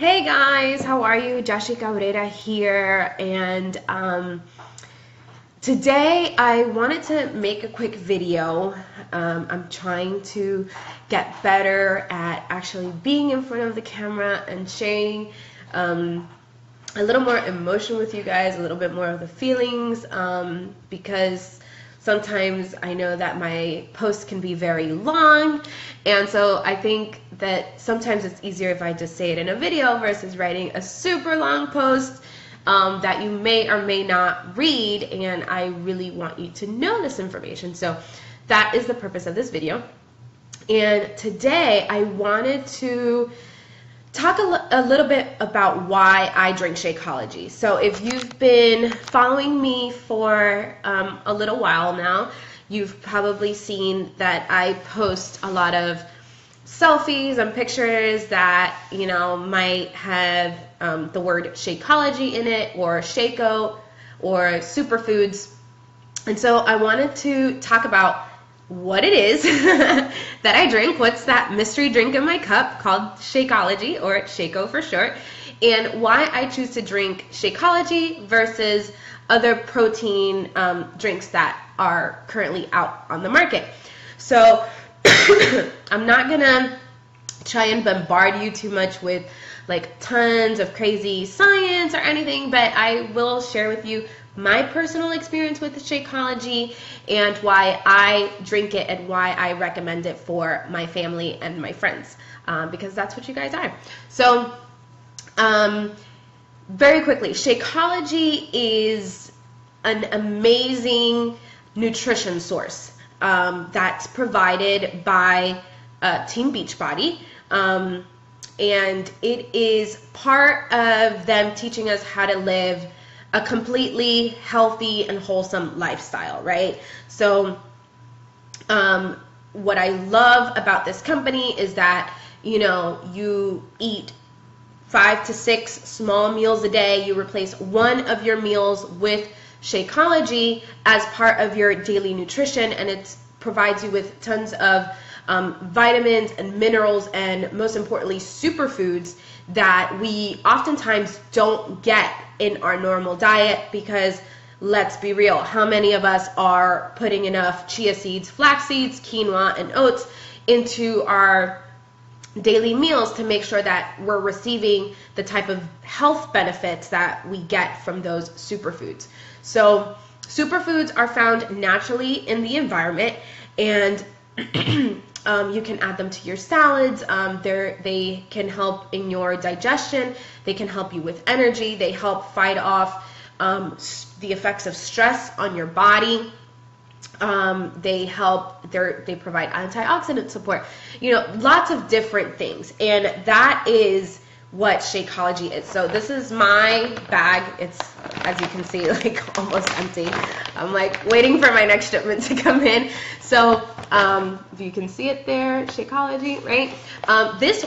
Hey guys, how are you? Yashi Cabrera here, and um, today I wanted to make a quick video. Um, I'm trying to get better at actually being in front of the camera and sharing um, a little more emotion with you guys, a little bit more of the feelings, um, because sometimes I know that my posts can be very long, and so I think that sometimes it's easier if I just say it in a video versus writing a super long post um, that you may or may not read, and I really want you to know this information. So that is the purpose of this video. And today I wanted to talk a, a little bit about why I drink Shakeology. So if you've been following me for um, a little while now, you've probably seen that I post a lot of selfies and pictures that you know might have um, the word Shakeology in it or Shako or superfoods. And so I wanted to talk about what it is that I drink, what's that mystery drink in my cup called Shakeology or Shako for short, and why I choose to drink Shakeology versus other protein um, drinks that are currently out on the market. So I'm not gonna try and bombard you too much with like tons of crazy science or anything, but I will share with you my personal experience with Shakeology and why I drink it and why I recommend it for my family and my friends um, because that's what you guys are. So, um, very quickly, Shakeology is an amazing nutrition source um, that's provided by uh, Team Beachbody. Um, and it is part of them teaching us how to live a completely healthy and wholesome lifestyle, right? So, um, what I love about this company is that, you know, you eat five to six small meals a day. You replace one of your meals with Shakeology as part of your daily nutrition, and it provides you with tons of um, vitamins and minerals, and most importantly, superfoods that we oftentimes don't get in our normal diet because let's be real, how many of us are putting enough chia seeds, flax seeds, quinoa, and oats into our daily meals to make sure that we're receiving the type of health benefits that we get from those superfoods. So, superfoods are found naturally in the environment and Um, you can add them to your salads. Um, they can help in your digestion. They can help you with energy. They help fight off um, the effects of stress on your body. Um, they help. They they provide antioxidant support. You know, lots of different things, and that is what Shakeology is. So this is my bag. It's, as you can see, like almost empty. I'm like waiting for my next shipment to come in. So um, if you can see it there, Shakeology, right? Um, this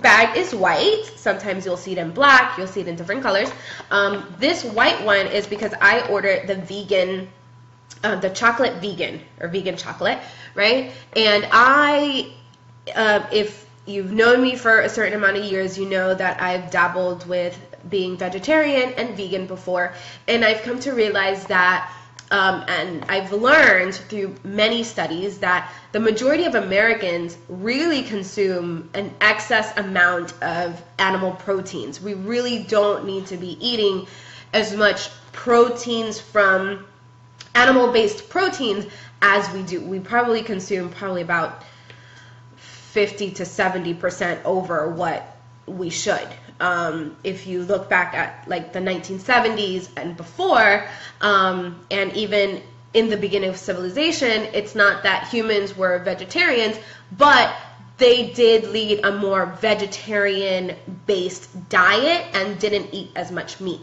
bag is white. Sometimes you'll see it in black. You'll see it in different colors. Um, this white one is because I ordered the vegan, uh, the chocolate vegan or vegan chocolate, right? And I, uh, if you've known me for a certain amount of years, you know that I've dabbled with being vegetarian and vegan before, and I've come to realize that. Um, and I've learned through many studies that the majority of Americans really consume an excess amount of animal proteins. We really don't need to be eating as much proteins from animal based proteins as we do. We probably consume probably about 50 to 70% over what we should. Um, if you look back at like the 1970s and before, um, and even in the beginning of civilization, it's not that humans were vegetarians, but they did lead a more vegetarian based diet and didn't eat as much meat.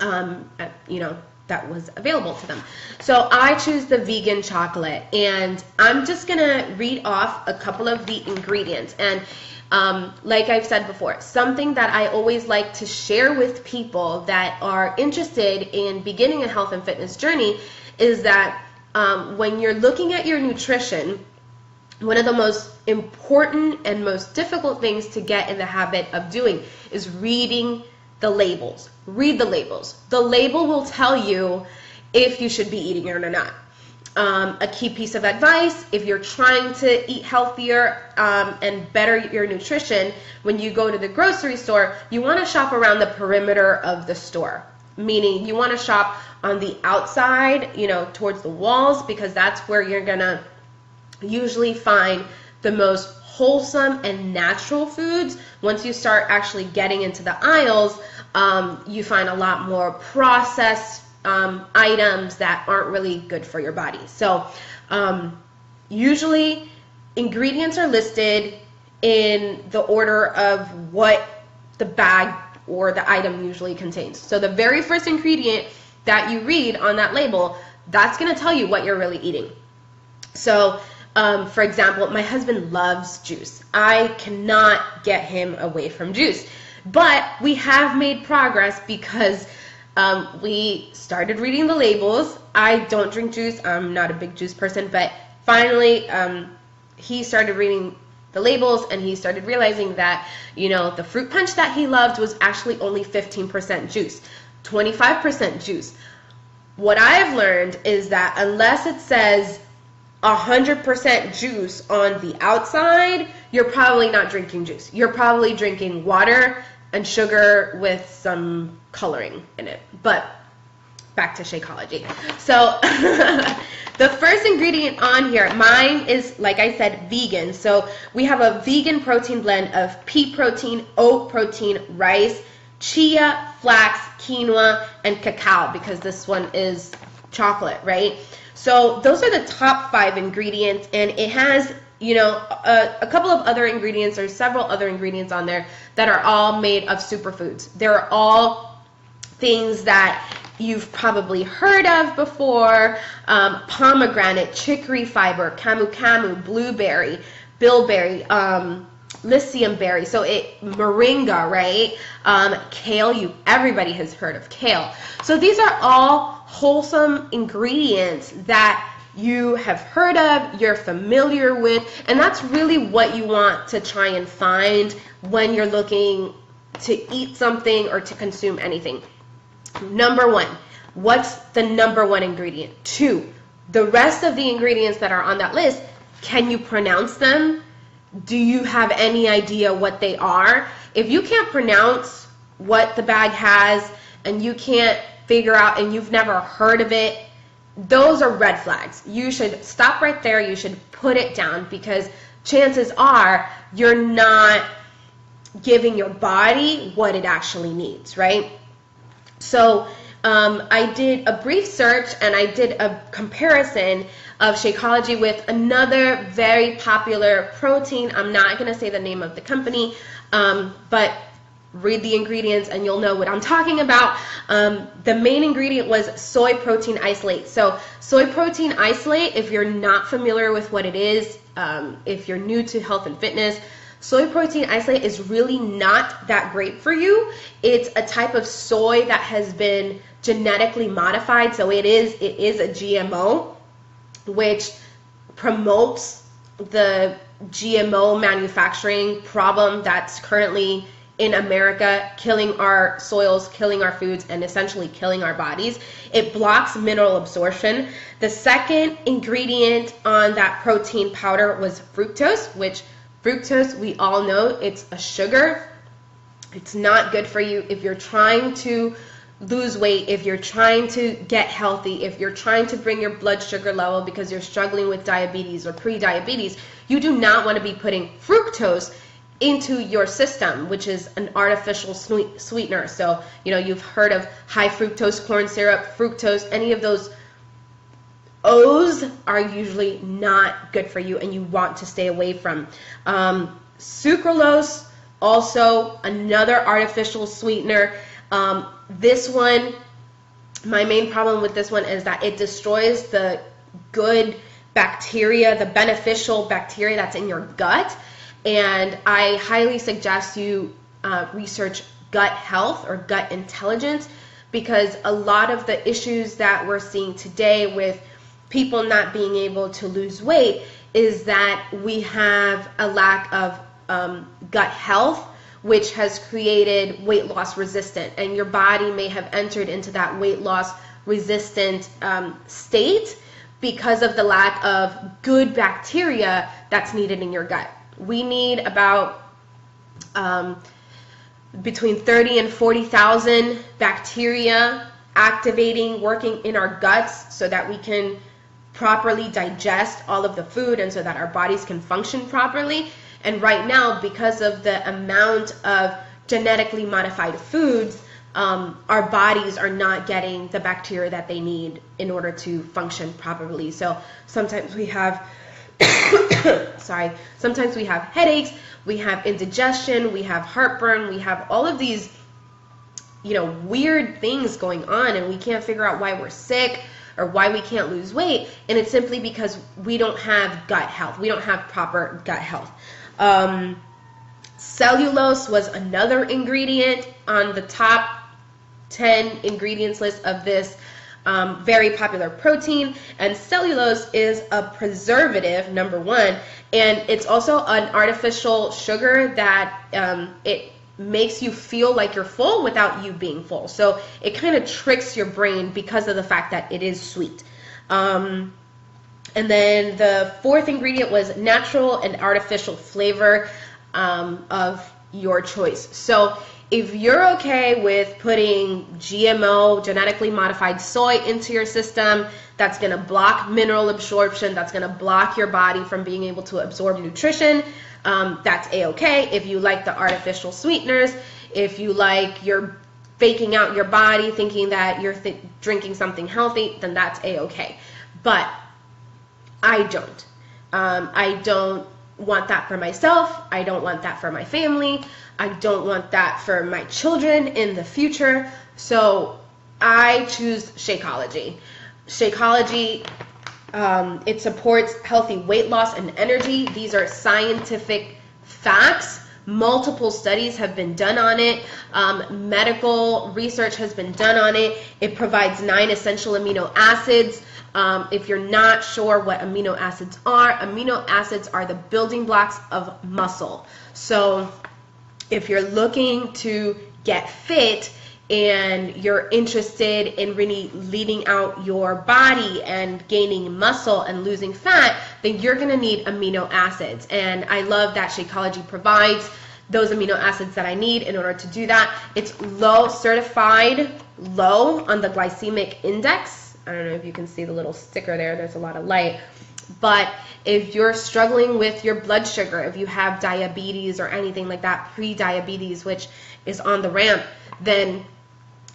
Um, you know, that was available to them. So I choose the vegan chocolate, and I'm just gonna read off a couple of the ingredients. And um, like I've said before, something that I always like to share with people that are interested in beginning a health and fitness journey is that um, when you're looking at your nutrition, one of the most important and most difficult things to get in the habit of doing is reading the labels. Read the labels. The label will tell you if you should be eating it or not. Um, a key piece of advice if you're trying to eat healthier um, and better your nutrition, when you go to the grocery store, you want to shop around the perimeter of the store. Meaning, you want to shop on the outside, you know, towards the walls, because that's where you're going to usually find the most wholesome and natural foods. Once you start actually getting into the aisles, um, you find a lot more processed um, items that aren't really good for your body. So, um, usually, ingredients are listed in the order of what the bag or the item usually contains. So, the very first ingredient that you read on that label, that's going to tell you what you're really eating. So, um, for example, my husband loves juice. I cannot get him away from juice. But we have made progress because um, we started reading the labels. I don't drink juice. I'm not a big juice person, but finally, um, he started reading the labels and he started realizing that, you know, the fruit punch that he loved was actually only 15% juice, 25% juice. What I've learned is that unless it says 100% juice on the outside, you're probably not drinking juice. You're probably drinking water and sugar with some coloring in it. But back to Shakeology. So the first ingredient on here, mine is, like I said, vegan. So we have a vegan protein blend of pea protein, oat protein, rice, chia, flax, quinoa, and cacao because this one is chocolate, right? So those are the top five ingredients, and it has you know, a, a, couple of other ingredients, there's several other ingredients on there that are all made of superfoods. They're all things that you've probably heard of before um, pomegranate, chicory fiber, camu camu, blueberry, bilberry, um, lithium berry. So it moringa, right? Um, kale. You everybody has heard of kale. So these are all wholesome ingredients that you have heard of, you're familiar with, and that's really what you want to try and find when you're looking to eat something or to consume anything. Number one, what's the number one ingredient? Two, the rest of the ingredients that are on that list, can you pronounce them? Do you have any idea what they are? If you can't pronounce what the bag has and you can't figure out and you've never heard of it, those are red flags. You should stop right there. You should put it down because chances are you're not giving your body what it actually needs, right? So um, I did a brief search and I did a comparison of Shakeology with another very popular protein. I'm not going to say the name of the company, um, but read the ingredients and you'll know what I'm talking about. Um, the main ingredient was soy protein isolate. So, soy protein isolate, if you're not familiar with what it is, um, if you're new to health and fitness, soy protein isolate is really not that great for you. It's a type of soy that has been genetically modified, so it is it is a GMO, which promotes the GMO manufacturing problem that's currently in America, killing our soils, killing our foods, and essentially killing our bodies. It blocks mineral absorption. The second ingredient on that protein powder was fructose, which fructose, we all know it's a sugar. It's not good for you if you're trying to lose weight, if you're trying to get healthy, if you're trying to bring your blood sugar level because you're struggling with diabetes or pre-diabetes, you do not want to be putting fructose into your system, which is an artificial sweetener. So, you know, you've heard of high fructose corn syrup, fructose, any of those O's are usually not good for you and you want to stay away from. Um, sucralose, also another artificial sweetener. Um, this one, my main problem with this one is that it destroys the good bacteria, the beneficial bacteria that's in your gut. And I highly suggest you uh, research gut health or gut intelligence because a lot of the issues that we're seeing today with people not being able to lose weight is that we have a lack of um, gut health, which has created weight loss resistant, and your body may have entered into that weight loss resistant um, state because of the lack of good bacteria that's needed in your gut. We need about um, between 30 and 40,000 bacteria activating, working in our guts so that we can properly digest all of the food and so that our bodies can function properly. And right now, because of the amount of genetically modified foods, um, our bodies are not getting the bacteria that they need in order to function properly. So sometimes we have, sorry, sometimes we have headaches, we have indigestion, we have heartburn, we have all of these, you know, weird things going on, and we can't figure out why we're sick or why we can't lose weight. And it's simply because we don't have gut health. We don't have proper gut health. Um, cellulose was another ingredient on the top 10 ingredients list of this um, very popular protein. And cellulose is a preservative, number one, and it's also an artificial sugar that um, it makes you feel like you're full without you being full. So it kind of tricks your brain because of the fact that it is sweet. Um, and then the fourth ingredient was natural and artificial flavor um, of your choice. So if you're okay with putting GMO, genetically modified soy, into your system, that's going to block mineral absorption, that's going to block your body from being able to absorb nutrition, um, that's a okay. If you like the artificial sweeteners, if you like you're faking out your body thinking that you're th- drinking something healthy, then that's a okay. But I don't. Um, I don't want that for myself. I don't want that for my family. I don't want that for my children in the future. So I choose Shakeology. Shakeology, um, it supports healthy weight loss and energy. These are scientific facts. Multiple studies have been done on it. Um, medical research has been done on it. It provides nine essential amino acids. Um, if you're not sure what amino acids are, amino acids are the building blocks of muscle. So if you're looking to get fit and you're interested in really leading out your body and gaining muscle and losing fat, then you're going to need amino acids. And I love that Shakeology provides those amino acids that I need in order to do that. It's low certified low on the glycemic index. I don't know if you can see the little sticker there. There's a lot of light. But if you're struggling with your blood sugar, if you have diabetes or anything like that, pre-diabetes, which is on the ramp, then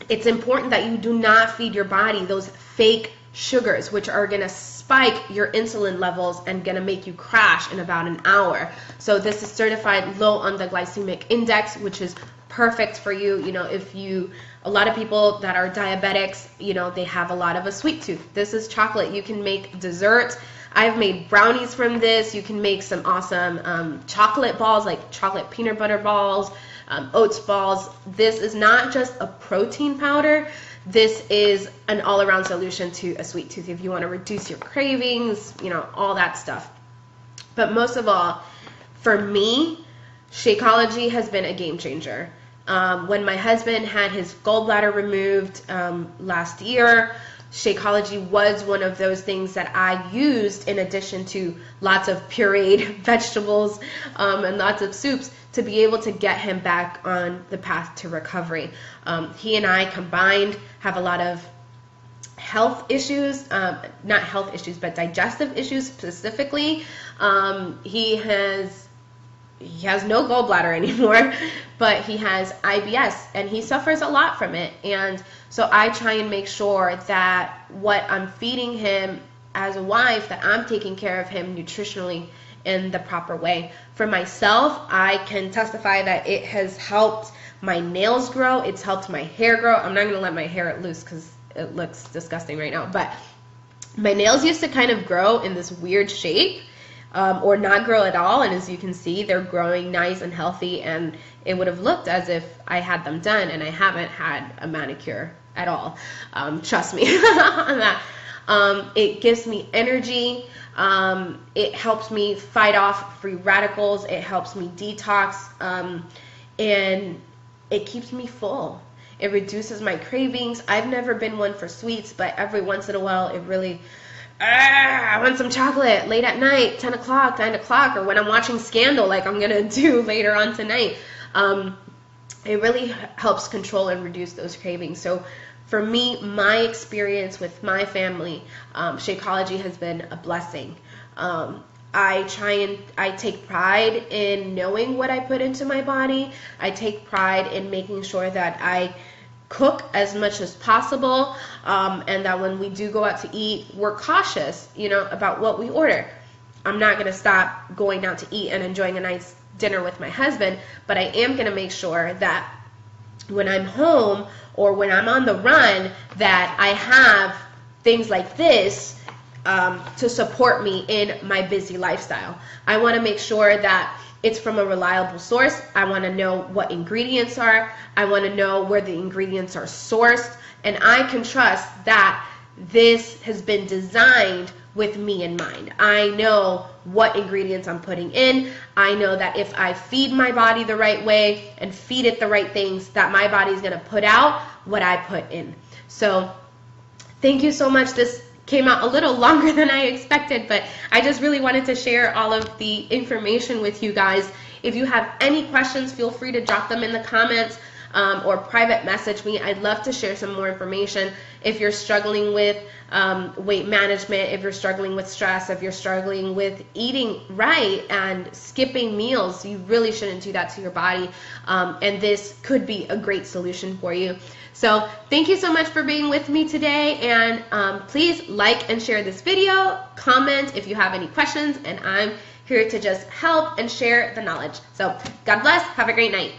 it's important that you do not feed your body those fake sugars, which are going to spike your insulin levels and going to make you crash in about an hour. So this is certified low on the glycemic index, which is perfect for you. You know, if you, a lot of people that are diabetics, you know, they have a lot of a sweet tooth. This is chocolate. You can make dessert I've made brownies from this. You can make some awesome um, chocolate balls, like chocolate peanut butter balls, um, oats balls. This is not just a protein powder. This is an all-around solution to a sweet tooth if you want to reduce your cravings, you know, all that stuff. But most of all, for me, Shakeology has been a game changer. Um, when my husband had his gallbladder removed um, last year, Shakeology was one of those things that I used in addition to lots of pureed vegetables um, and lots of soups to be able to get him back on the path to recovery. Um, he and I combined have a lot of health issues, um, not health issues, but digestive issues specifically. Um, he has he has no gallbladder anymore, but he has IBS and he suffers a lot from it. And so I try and make sure that what I'm feeding him as a wife, that I'm taking care of him nutritionally in the proper way. For myself, I can testify that it has helped my nails grow, it's helped my hair grow. I'm not going to let my hair loose because it looks disgusting right now, but my nails used to kind of grow in this weird shape um, or not grow at all. And as you can see, they're growing nice and healthy, and it would have looked as if I had them done, and I haven't had a manicure at all. Um, trust me on that. Um, it gives me energy. Um, it helps me fight off free radicals. It helps me detox. Um, and it keeps me full. It reduces my cravings. I've never been one for sweets, but every once in a while, it really, ah, I want some chocolate late at night, 10 o'clock, 9 o'clock, or when I'm watching Scandal, like I'm going to do later on tonight. Um, it really helps control and reduce those cravings. So, for me, my experience with my family, um, Shakeology has been a blessing. Um, I try and I take pride in knowing what I put into my body. I take pride in making sure that I cook as much as possible, um, and that when we do go out to eat, we're cautious, you know, about what we order. I'm not going to stop going out to eat and enjoying a nice dinner with my husband, but I am going to make sure that when I'm home or when I'm on the run, that I have things like this um, to support me in my busy lifestyle. I want to make sure that it's from a reliable source. I want to know what ingredients are. I want to know where the ingredients are sourced. And I can trust that this has been designed with me in mind. I know what ingredients I'm putting in. I know that if I feed my body the right way and feed it the right things, that my body is going to put out what I put in. So, thank you so much. This came out a little longer than I expected, but I just really wanted to share all of the information with you guys. If you have any questions, feel free to drop them in the comments um, or private message me. I'd love to share some more information. If you're struggling with um, weight management, if you're struggling with stress, if you're struggling with eating right and skipping meals, you really shouldn't do that to your body. Um, and this could be a great solution for you. So thank you so much for being with me today. And um, please like and share this video, comment if you have any questions, and I'm here to just help and share the knowledge. So God bless. Have a great night.